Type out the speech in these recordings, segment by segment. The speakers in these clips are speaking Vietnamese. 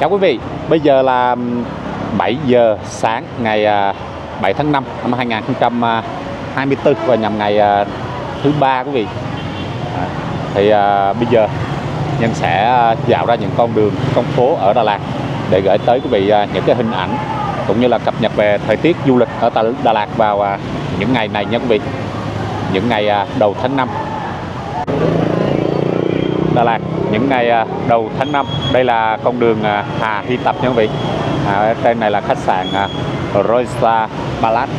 Chào quý vị, bây giờ là 7 giờ sáng ngày à, 7 tháng 5 năm 2024 à, và nhằm ngày à, thứ ba quý vị. À, thì à, bây giờ Nhân sẽ dạo ra những con đường, con phố ở Đà Lạt để gửi tới quý vị những cái hình ảnh cũng như là cập nhật về thời tiết du lịch ở Đà- Lạt vào những ngày này nha quý vị. Những ngày đầu tháng 5 Đà Lạt những ngày à, đầu tháng 5 đây là con đường à, Hà Hy Tập nha quý vị. À, trên này là khách sạn à, Roysta Roysa Palace.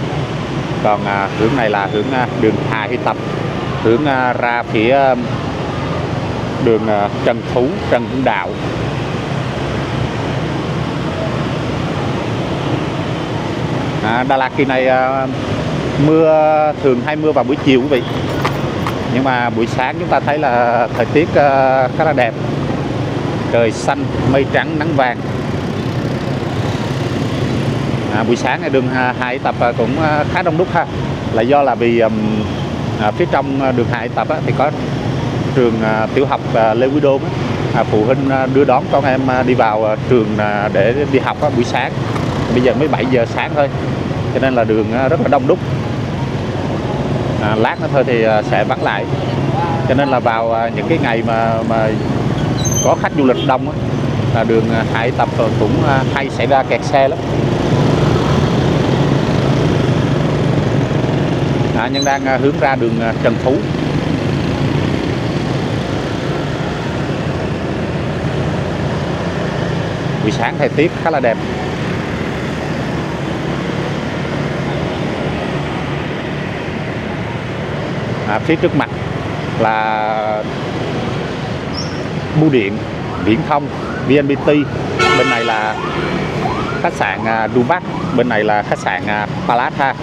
Còn à, hướng này là hướng đường Hà Hy Tập. Hướng à, ra phía đường à, Trần Phú Trần Hưng Đạo. À, Đà Lạt kỳ này à, mưa thường hay mưa vào buổi chiều quý vị nhưng mà buổi sáng chúng ta thấy là thời tiết ờ, khá là đẹp. Trời xanh mây trắng nắng vàng. À, buổi sáng này đường Hai Hải Tập à, cũng à, khá đông đúc ha. Là do là vì à, phía trong đường Hải Tập á, thì có trường tiểu học Lê Quý Đôn á. Phụ huynh đưa đón con em đi vào trường để đi học á, buổi sáng. Bây giờ mới 7 giờ sáng thôi. Cho nên là đường rất là đông đúc à, lát nữa thôi thì à, sẽ vắng lại. Cho nên là vào à, những cái ngày mà mà có khách du lịch đông á, là đường à, Hải Tập rồi cũng hay xảy ra kẹt xe lắm. À, nhưng đang hướng ra đường Trần Phú. Buổi sáng thời tiết khá là đẹp. À, phía trước mặt là bưu điện viễn thông VNPT bên này là khách sạn à, Dubac. Bên này là khách sạn à, Palace ha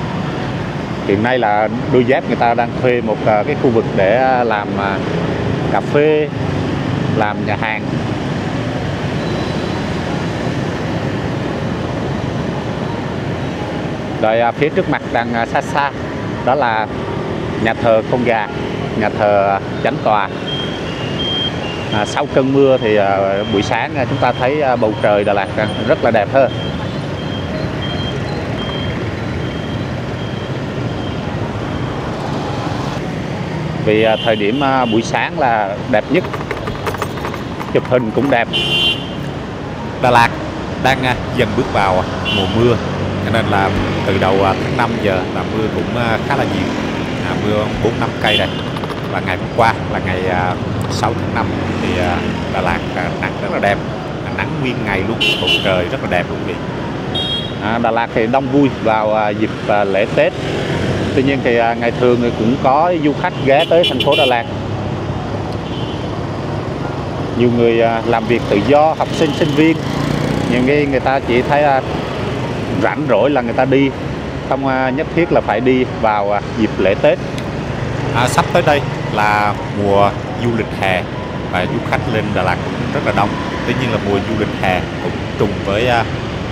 hiện nay là đôi dép người ta đang thuê một à, cái khu vực để làm cà phê làm nhà hàng. Rồi phía trước mặt đang xa xa đó là nhà thờ Không gà nhà thờ chánh tòa. À, sau cơn mưa thì à, buổi sáng à, chúng ta thấy à, bầu trời Đà Lạt à, rất là đẹp hơn. Vì à, thời điểm à, buổi sáng là đẹp nhất chụp hình cũng đẹp. Đà Lạt đang à, dần bước vào mùa mưa cho nên là từ đầu à, tháng 5 giờ là mưa cũng à, khá là nhiều mưa 4 năm cây đây. Và ngày hôm qua là ngày à, 6 tháng 5 thì à, Đà Lạt à, nắng rất là đẹp. Nắng nguyên ngày luôn bầu trời rất là đẹp luôn vị. À, Đà Lạt thì đông vui vào dịp lễ Tết. Tuy nhiên thì ngày thường thì cũng có du khách ghé tới thành phố Đà Lạt. Nhiều người làm việc tự do học sinh sinh viên. Nhiều khi người ta chỉ thấy rảnh rỗi là người ta đi không à, nhất thiết là phải đi vào à, dịp lễ Tết. À, sắp tới đây là mùa du lịch hè và du khách lên Đà Lạt cũng rất là đông. Tuy nhiên là mùa du lịch hè cũng trùng với à,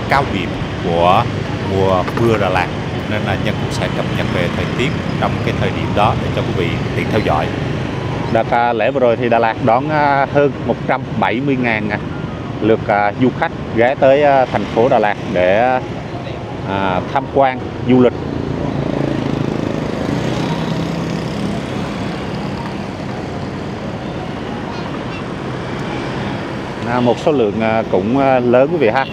cao điểm của mùa mưa Đà Lạt nên là nhân cũng sẽ cập nhật về thời tiết trong cái thời điểm đó để cho quý vị tiện theo dõi. Đợt lễ vừa rồi thì Đà Lạt đón hơn 170.000 à, lượt du khách ghé tới thành phố Đà Lạt để à, tham quan du lịch. À, một số lượng à, cũng à, lớn quý vị ha.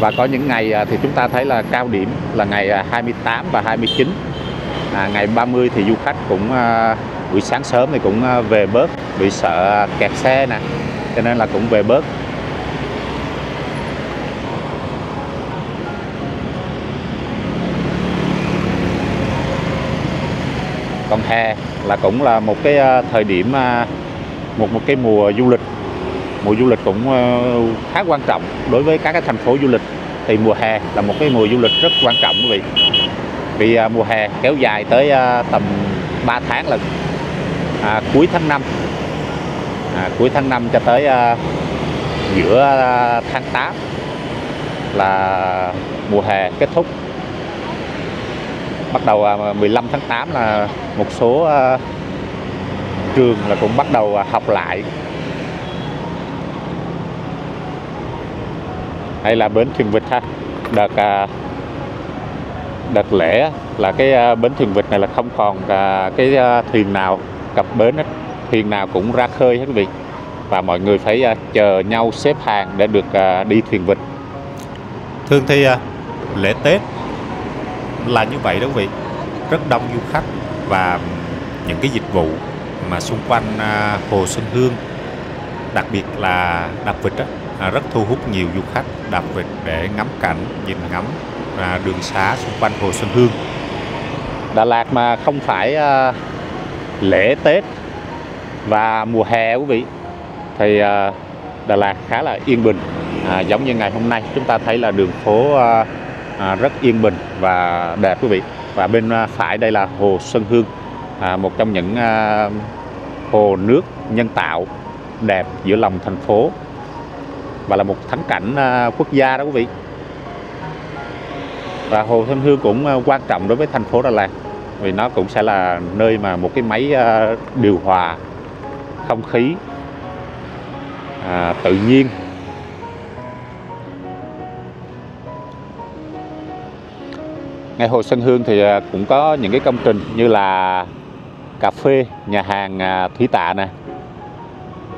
Và có những ngày à, thì chúng ta thấy là cao điểm là ngày 28 và 29 à, ngày 30 thì du khách cũng à, buổi sáng sớm thì cũng về bớt bị sợ kẹt xe nè. Cho nên là cũng về bớt. Còn hè là cũng là một cái à, thời điểm à, một một cái mùa du lịch. Mùa du lịch cũng à, khá quan trọng đối với các cái thành phố du lịch. Thì mùa hè là một cái mùa du lịch rất quan trọng quý vị. Vì mùa hè kéo dài tới tầm 3 tháng là à, cuối tháng 5 à, cuối tháng 5 cho tới à, giữa tháng 8 là mùa hè kết thúc bắt đầu à, 15 tháng 8 là một số à, trường là cũng bắt đầu à, học lại. Hay là bến thuyền vịt ha. Đợt đợt lễ là cái bến thuyền vịt này là không còn cái thuyền nào cập bến hết. Thuyền nào cũng ra khơi hết quý vị. Và mọi người phải chờ nhau xếp hàng để được đi thuyền vịt. Thường thì lễ Tết là như vậy đó quý vị. Rất đông du khách và những cái dịch vụ mà xung quanh à, hồ Xuân Hương đặc biệt là đạp vịt đó, à, rất thu hút nhiều du khách đạp vịt để ngắm cảnh nhìn ngắm à, đường xá xung quanh hồ Xuân Hương. Đà Lạt mà không phải à, lễ Tết và mùa hè quý vị thì à, Đà Lạt khá là yên bình. À, giống như ngày hôm nay chúng ta thấy là đường phố à, à, rất yên bình và đẹp quý vị. Và bên à, phải đây là hồ Xuân Hương à, một trong những à, hồ nước nhân tạo đẹp giữa lòng thành phố và là một thắng cảnh à, quốc gia đó quý vị. Và hồ Xuân Hương cũng à, quan trọng đối với thành phố Đà Lạt vì nó cũng sẽ là nơi mà một cái máy à, điều hòa không khí à, tự nhiên ngay hồ Xuân Hương thì à, cũng có những cái công trình như là cà phê nhà hàng à, Thủy Tạ nè.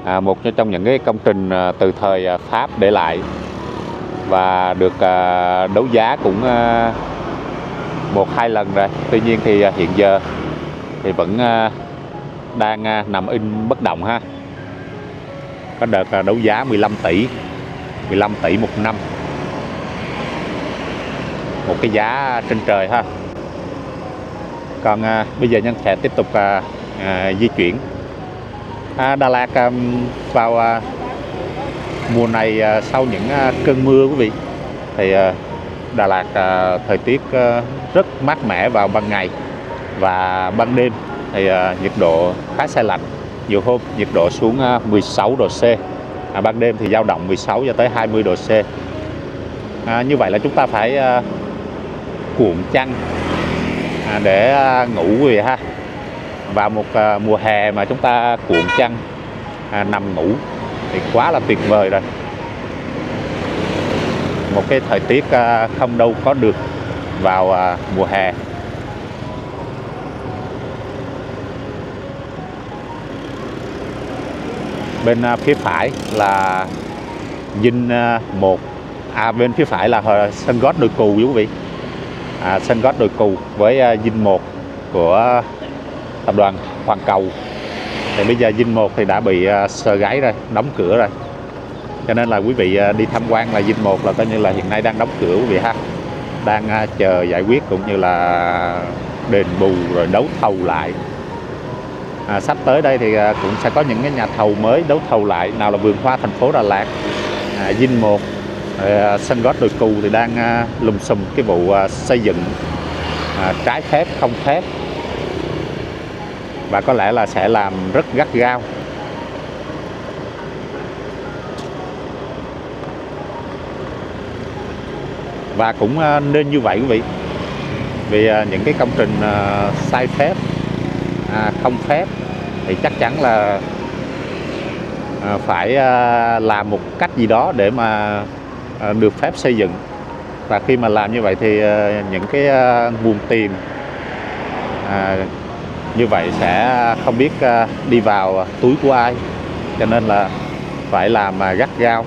À, một trong những cái công trình à, từ thời Pháp để lại. Và được đấu giá cũng một hai lần rồi. Tuy nhiên thì hiện giờ thì vẫn đang nằm in bất động ha. Có đợt đấu giá 15 tỷ 15 tỷ một năm một cái giá trên trời ha. Còn à, bây giờ nhân sẽ tiếp tục à, à, di chuyển. À, Đà Lạt à, vào à, mùa này à, sau những à, cơn mưa quý vị thì à, Đà Lạt à, thời tiết à, rất mát mẻ vào ban ngày và ban đêm. Thì à, nhiệt độ khá xe lạnh. Nhiều hôm nhiệt độ xuống à, 16 độ C à, ban đêm thì dao động 16 cho tới 20 độ C. À, như vậy là chúng ta phải à, cuộn chăn à, để à, ngủ quý vị ha. Vào một à, mùa hè mà chúng ta cuộn chăn nằm ngủ thì quá là tuyệt vời rồi. Một cái thời tiết không đâu có được vào mùa hè. Bên phía phải là dinh một. À bên phía phải là sân gót đôi cù quý vị à, sân gót đồi cù với à, dinh một của tập đoàn Hoàng Cầu. Thì bây giờ dinh một thì đã bị à, sờ gáy rồi đóng cửa rồi. Cho nên là quý vị à, đi tham quan là dinh một là coi như là hiện nay đang đóng cửa quý vị ha. Đang à, chờ giải quyết cũng như là đền bù rồi đấu thầu lại. À, sắp tới đây thì à, cũng sẽ có những cái nhà thầu mới đấu thầu lại nào là vườn hoa thành phố Đà Lạt à, dinh một À, sân gót đồi cù thì đang à, lùm xùm cái vụ à, xây dựng à, trái phép không phép. Và có lẽ là sẽ làm rất gắt gao. Và cũng nên như vậy quý vị. Vì những cái công trình sai phép không phép thì chắc chắn là phải làm một cách gì đó để mà À, được phép xây dựng. Và khi mà làm như vậy thì à, những cái à, nguồn tiền à, như vậy sẽ không biết đi vào túi của ai. Cho nên là phải làm gắt gao.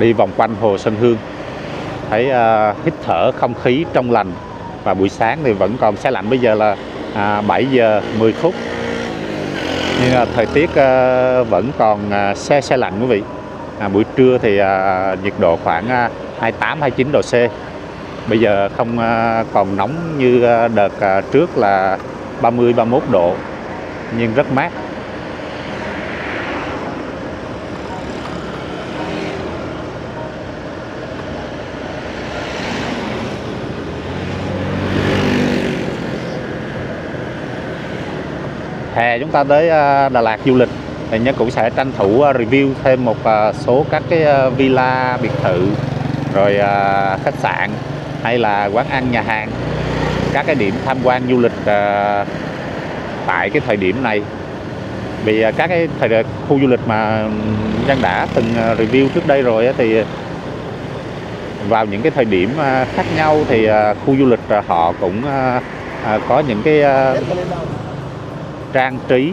Đi vòng quanh hồ Sơn Hương. Thấy uh, hít thở không khí trong lành và buổi sáng thì vẫn còn xe lạnh. Bây giờ là à, uh, 7 giờ 10 phút. Nhưng uh, thời tiết uh, vẫn còn uh, xe xe lạnh quý vị. À, buổi trưa thì uh, nhiệt độ khoảng uh, 28 29 độ C. Bây giờ không uh, còn nóng như uh, đợt uh, trước là 30 31 độ. Nhưng rất mát. Hè chúng ta tới à, Đà Lạt du lịch, thì nhân cũng sẽ tranh thủ à, review thêm một à, số các cái villa biệt thự, rồi khách sạn, hay là quán ăn, nhà hàng, các cái điểm tham quan du lịch tại cái thời điểm này. Vì các cái thời khu du lịch mà nhân đã từng review trước đây rồi thì vào những cái thời điểm khác nhau thì khu du lịch họ cũng có những cái trang trí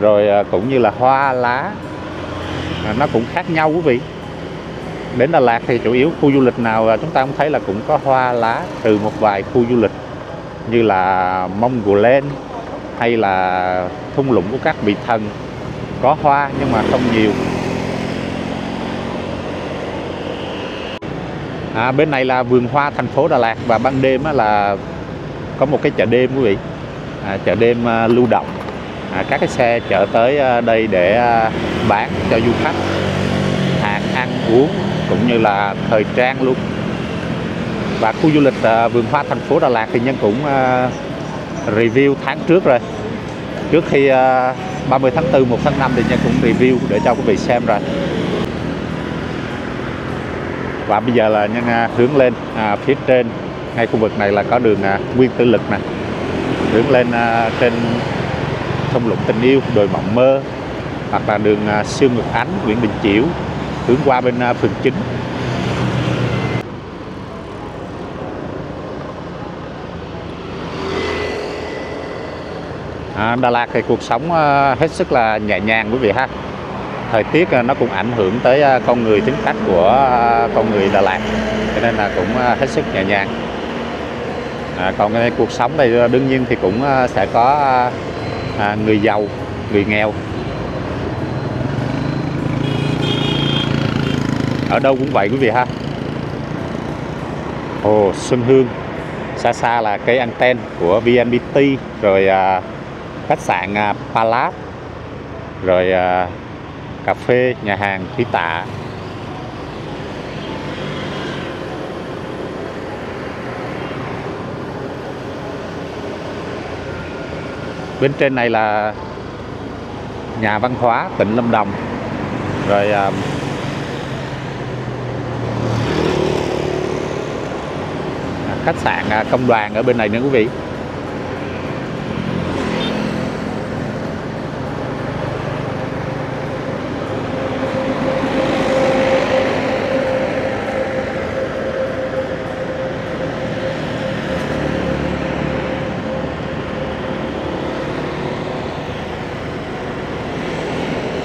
rồi à, cũng như là hoa lá à, nó cũng khác nhau quý vị. Đến Đà Lạt thì chủ yếu khu du lịch nào à, chúng ta cũng thấy là cũng có hoa lá từ một vài khu du lịch như là Mông Gù Lên hay là thung lũng của các vị thần. Có hoa nhưng mà không nhiều. À, bên này là vườn hoa thành phố Đà Lạt và ban đêm là có một cái chợ đêm quý vị à, chợ đêm à, lưu động. À, các cái xe chở tới à, đây để à, bán cho du khách. Hàng ăn uống cũng như là thời trang luôn. Và khu du lịch à, vườn hoa thành phố Đà Lạt thì nhân cũng à, review tháng trước rồi. Trước khi à, 30 tháng 4 1 tháng 5 thì nhân cũng review để cho quý vị xem rồi. Và bây giờ là nhân à, hướng lên à, phía trên. Ngay khu vực này là có đường à, Nguyên Tử Lực nè hướng lên à, trên thung lũng tình yêu đồi mộng mơ hoặc là đường à, siêu ngược ánh Nguyễn Đình Chiểu hướng qua bên à, phường chính à, Đà Lạt thì cuộc sống hết sức là nhẹ nhàng quý vị ha. Thời tiết nó cũng ảnh hưởng tới con người tính cách của con người Đà Lạt cho nên là cũng hết sức nhẹ nhàng à, còn cái cuộc sống này à, đương nhiên thì cũng à, sẽ có à, à, người giàu người nghèo. Ở đâu cũng vậy quý vị ha. Ồ Xuân Hương. Xa xa là cây anten của VNPT rồi à, khách sạn à, Palace rồi à, cà phê nhà hàng Thủy Tạ bên trên này là nhà văn hóa tỉnh Lâm Đồng. Rồi à, khách sạn à, công đoàn ở bên này nữa quý vị.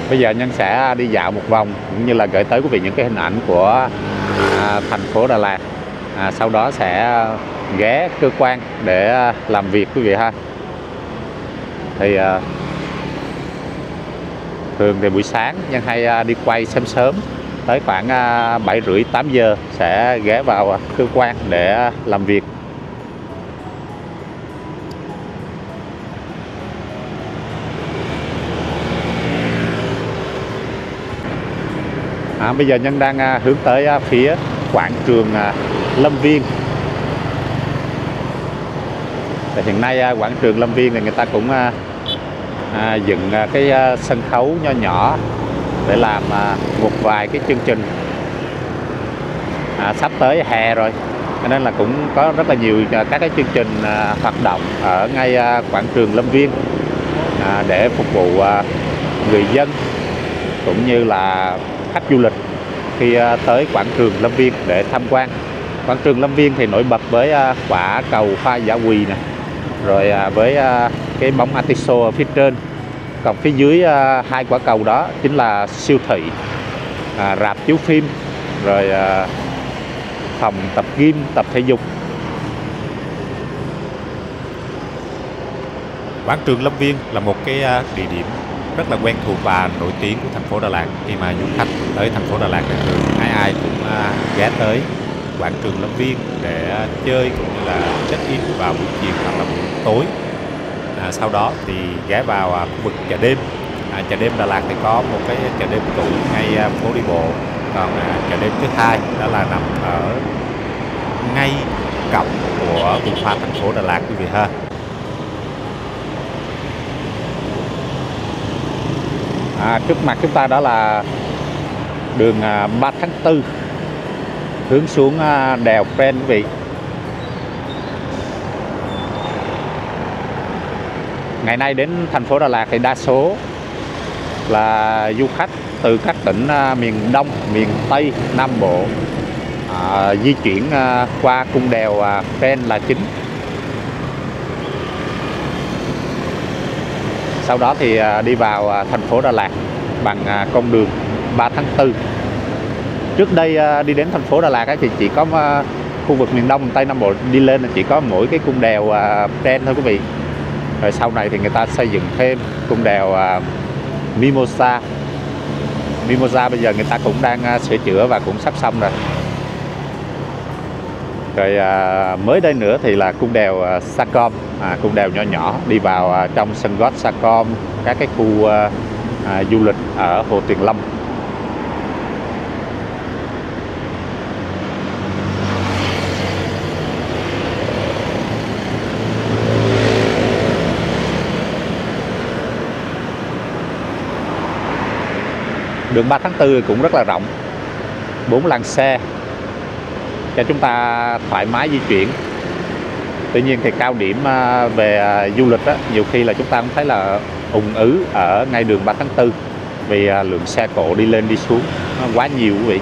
Bây giờ nhân sẽ đi dạo một vòng cũng như là gửi tới quý vị những cái hình ảnh của à, thành phố Đà Lạt. À, sau đó sẽ ghé cơ quan để à, làm việc quý vị ha. Thì à, thường thì buổi sáng nhân hay à, đi quay sớm sớm tới khoảng à, bảy rưỡi tám giờ sẽ ghé vào cơ quan để à, làm việc. À, bây giờ nhân đang à, hướng tới à, phía quảng trường à, Lâm Viên. Thì hiện nay à, quảng trường Lâm Viên thì người ta cũng à, à, dựng à, cái à, sân khấu nho nhỏ để làm à, một vài cái chương trình à, sắp tới hè rồi. Cho nên là cũng có rất là nhiều à, các cái chương trình à, hoạt động ở ngay à, quảng trường Lâm Viên à, để phục vụ à, người dân cũng như là khách du lịch khi à, tới quảng trường Lâm Viên để tham quan. Quảng trường Lâm Viên thì nổi bật với à, quả cầu pha giả quỳ nè, rồi à, với cái bóng atiso ở phía trên. Còn phía dưới hai quả cầu đó chính là siêu thị, à, rạp chiếu phim, rồi à, phòng tập gym, tập thể dục. Quảng trường Lâm Viên là một cái địa điểm rất là quen thuộc và nổi tiếng của thành phố Đà Lạt. Khi mà du khách tới thành phố Đà Lạt thì thường ai ai cũng à, ghé tới quảng trường Lâm Viên để à, chơi cũng như là check in vào buổi chiều hoặc là buổi tối. À, sau đó thì ghé vào à, khu vực chợ đêm. À, chợ đêm Đà Lạt thì có một cái chợ đêm cũ ngay à, phố đi bộ. Còn à, chợ đêm thứ hai đó là nằm ở ngay cổng của vườn hoa thành phố Đà Lạt quý vị ha. À, trước mặt chúng ta đó là đường à, 3 tháng 4 hướng xuống à, đèo Pren quý vị ngày nay đến thành phố Đà Lạt thì đa số là du khách từ các tỉnh à, miền Đông, miền Tây, Nam Bộ à, di chuyển à, qua cung đèo à, Pren là chính. Sau đó thì à, đi vào à, thành phố Đà Lạt bằng à, con đường 3 tháng 4. Trước đây đi đến thành phố Đà Lạt thì chỉ có khu vực miền Đông, Tây Nam Bộ đi lên là chỉ có mỗi cái cung đèo à, Pren thôi quý vị. Rồi sau này thì người ta xây dựng thêm cung đèo Mimosa Mimosa bây giờ người ta cũng đang sửa chữa và cũng sắp xong rồi rồi à, mới đây nữa thì là cung đèo à, Sacom. À, cung đèo nhỏ nhỏ đi vào à, trong sân gót Sacom các cái khu à, à, du lịch ở Hồ Tuyền Lâm. Đường 3 tháng 4 cũng rất là rộng. Bốn làn xe cho chúng ta thoải mái di chuyển. Tuy nhiên thì cao điểm à, về à, du lịch á, nhiều khi là chúng ta cũng thấy là ủng ứ ở ngay đường 3 tháng 4 vì à, lượng xe cộ đi lên đi xuống nó quá nhiều quý vị.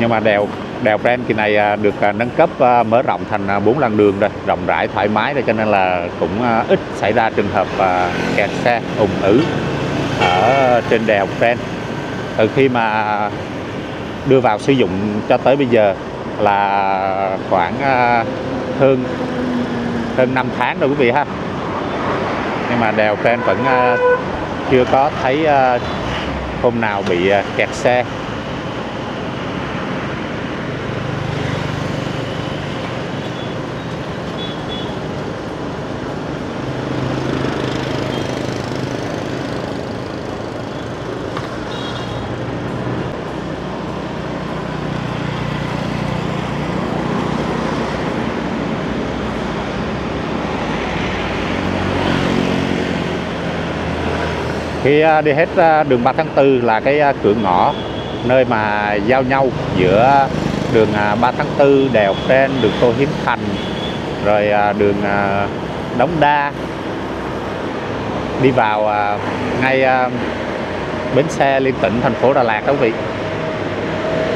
Nhưng mà đèo đèo Pren kỳ này được nâng cấp mở rộng thành bốn làn đường rồi rộng rãi thoải mái rồi cho nên là cũng ít xảy ra trường hợp kẹt xe ủng ứ ở trên đèo Pren từ khi mà đưa vào sử dụng cho tới bây giờ là khoảng à, hơn hơn 5 tháng rồi quý vị ha. Nhưng mà đèo Pren vẫn à, chưa có thấy à, hôm nào bị kẹt xe. Khi à, đi hết à, đường 3 tháng 4 là cái à, cửa ngõ nơi mà giao nhau giữa đường 3 tháng 4 đèo trên, đường Tô Hiến Thành, rồi đường Đống Đa. Đi vào ngay bến xe liên tỉnh thành phố Đà Lạt đó quý vị,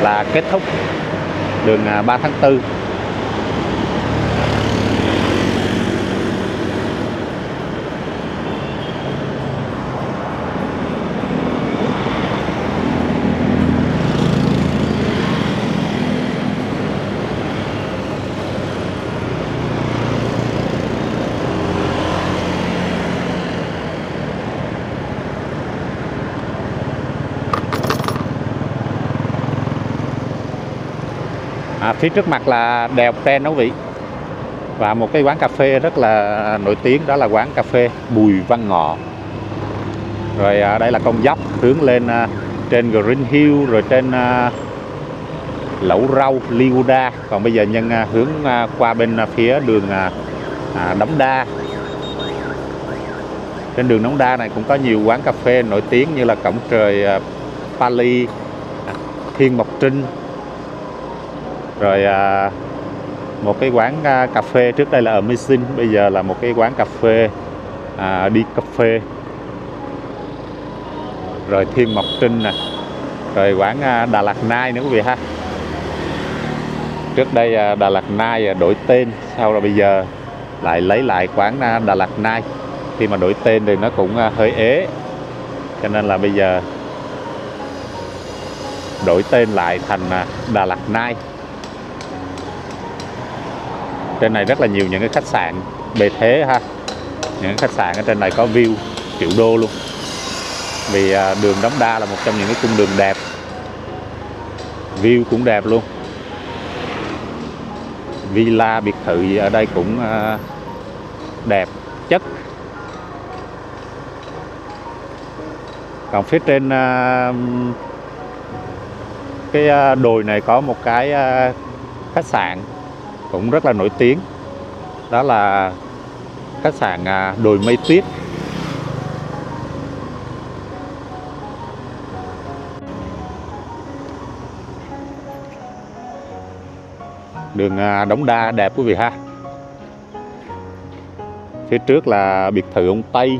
là kết thúc đường 3 tháng 4 phía trước mặt là đèo Pren đó quý vị. Và một cái quán cà phê rất là nổi tiếng đó là quán cà phê Bùi Văn Ngọ. Rồi à, đây là con dốc hướng lên à, trên Green Hill rồi trên à, Lẩu Rau Liuda còn bây giờ nhân à, hướng à, qua bên à, phía đường à, à, Đống Đa. Trên đường Đống Đa này cũng có nhiều quán cà phê nổi tiếng như là Cổng Trời à, Pali à, Thiên Mộc Trinh rồi à, một cái quán à, cà phê. Trước đây là Amazing bây giờ là một cái quán cà phê à, đi cà phê. Rồi Thiên Mộc Trinh nè. Rồi quán à, Đà Lạt Nai nữa quý vị ha. Trước đây à, Đà Lạt Nai à, đổi tên sau rồi bây giờ lại lấy lại quán à, Đà Lạt Nai. Khi mà đổi tên thì nó cũng à, hơi ế. Cho nên là bây giờ đổi tên lại thành à, Đà Lạt Nai trên này rất là nhiều những cái khách sạn bề thế ha. Những khách sạn ở trên này có view triệu đô luôn. Vì à, đường Đống Đa là một trong những cái cung đường đẹp. View cũng đẹp luôn. Villa biệt thự gì ở đây cũng à, đẹp chất. Còn phía trên à, cái đồi này có một cái khách sạn cũng rất là nổi tiếng. Đó là khách sạn à, đồi mây tuyết. Đường à, đống đa đẹp quý vị ha. Phía trước là biệt thự ông tây.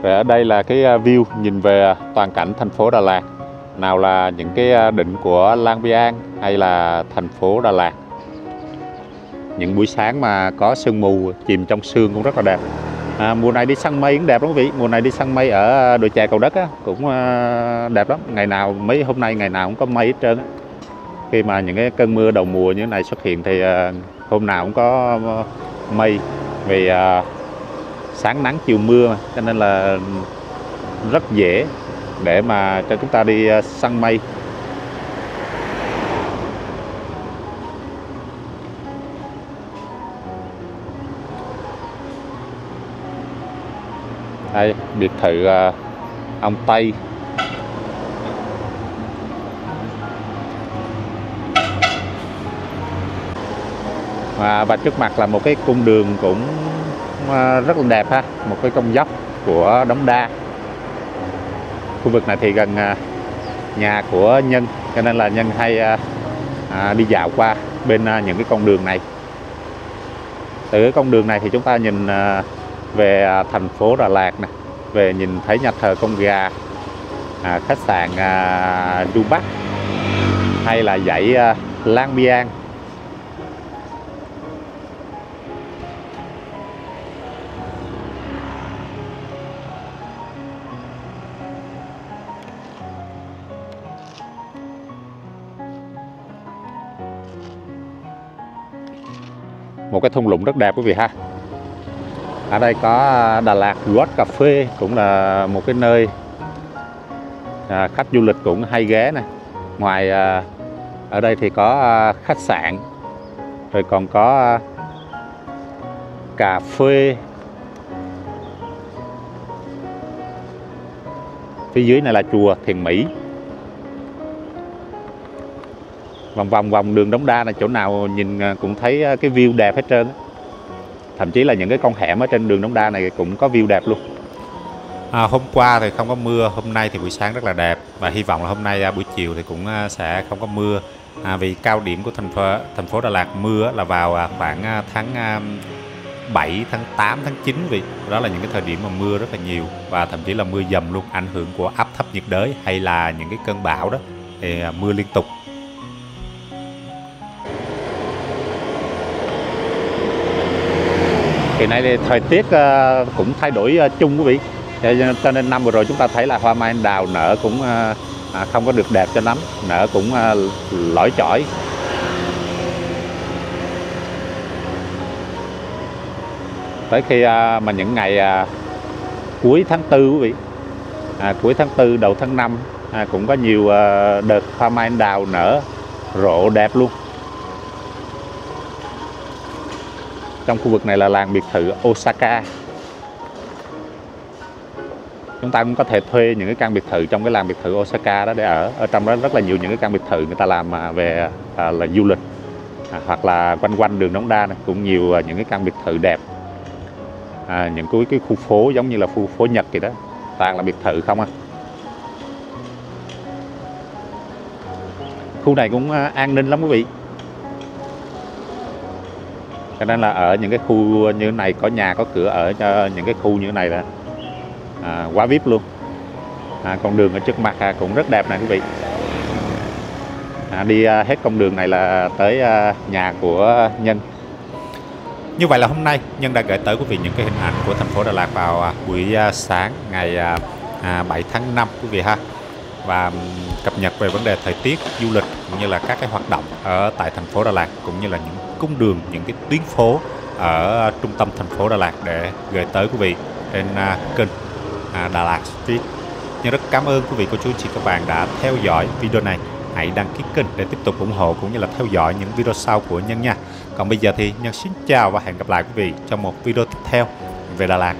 Và ở đây là cái à, view nhìn về toàn cảnh thành phố đà lạt. Nào là những cái đỉnh của lang biang hay là thành phố đà lạt những buổi sáng mà có sương mù chìm trong sương cũng rất là đẹp. À, mùa này đi săn mây cũng đẹp lắm quý vị. Mùa này đi săn mây ở đồi chè cầu đất á, cũng à, đẹp lắm. Ngày nào mấy hôm nay ngày nào cũng có mây hết trơn á. khi mà những cái cơn mưa đầu mùa như thế này xuất hiện thì à, hôm nào cũng có mây. Vì à, sáng nắng chiều mưa cho nên là rất dễ để mà cho chúng ta đi à, săn mây. Đây biệt thự à, ông Tây. Và, và trước mặt là một cái cung đường cũng à, rất là đẹp ha một cái công dốc của đống đa. Khu vực này thì gần à, nhà của nhân cho nên là nhân hay à, à, đi dạo qua bên à, những cái con đường này. Từ cái con đường này thì chúng ta nhìn à, về à, thành phố Đà Lạt nè về nhìn thấy nhà thờ Công gà à, khách sạn à, Du Bắc hay là dãy à, Lang Biang. Một cái thung lũng rất đẹp quý vị ha ở đây có à, Đà Lạt Gót Cà Phê cũng là một cái nơi à, khách du lịch cũng hay ghé này ngoài à, ở đây thì có à, khách sạn rồi còn có à, cà phê. Phía dưới này là chùa Thiền Mỹ. Vòng vòng vòng đường Đống Đa là chỗ nào nhìn à, cũng thấy à, cái view đẹp hết trơn thậm chí là những cái con hẻm ở trên đường Đống Đa này cũng có view đẹp luôn. À, hôm qua thì không có mưa hôm nay thì buổi sáng rất là đẹp. Và hy vọng là hôm nay à, buổi chiều thì cũng à, sẽ không có mưa. À, vì cao điểm của thành phố thành phố Đà Lạt mưa là vào à, khoảng tháng 7 tháng 8 tháng 9 vì đó là những cái thời điểm mà mưa rất là nhiều và thậm chí là mưa dầm luôn ảnh hưởng của áp thấp nhiệt đới hay là những cái cơn bão đó. Thì mưa liên tục. Hiện nay thì thời tiết ờ, cũng thay đổi ờ, chung quý vị. Cho- nên năm vừa rồi chúng ta thấy là hoa mai anh đào nở cũng ờ, à, không có được đẹp cho lắm nở cũng lõi chỏi. Tới khi mà những ngày cuối tháng tư quý vị à, cuối tháng tư đầu tháng năm à, cũng có nhiều đợt hoa mai anh đào nở rộ đẹp luôn. Trong khu vực này là làng biệt thự Osaka. Chúng ta cũng có thể thuê những cái căn biệt thự trong cái làng biệt thự Osaka đó để ở. Ở trong đó rất là nhiều những cái căn biệt thự người ta làm à, về à, là du lịch à, hoặc là quanh quanh đường Đống Đa này cũng nhiều à, những cái căn biệt thự đẹp. À, những cái, cái khu phố giống như là khu phố Nhật vậy đó. Toàn là biệt thự không à. Khu này cũng à, an ninh lắm quý vị cho nên là ở những cái khu như này có nhà có cửa ở cho những cái khu như này là à, quá vip luôn. À, con đường ở trước mặt à, cũng rất đẹp này quý vị. À, đi à, hết con đường này là tới à, nhà của nhân. Như vậy là hôm nay nhân đã gửi tới quý vị những cái hình ảnh của thành phố Đà Lạt vào à, buổi à, sáng ngày à, 7 tháng 5 quý vị ha. Và cập nhật về vấn đề thời tiết du lịch cũng như là các cái hoạt động ở tại thành phố Đà Lạt cũng như là những cung đường những cái tuyến phố ở trung tâm thành phố Đà Lạt để gửi tới quý vị trên à, kênh à, Đà Lạt Street. Nhưng rất cảm ơn quý vị, cô chú chị, các bạn đã theo dõi video này. Hãy đăng ký kênh để tiếp tục ủng hộ cũng như là theo dõi những video sau của Nhân nha. Còn bây giờ thì Nhân xin chào và hẹn gặp lại quý vị trong một video tiếp theo về Đà Lạt.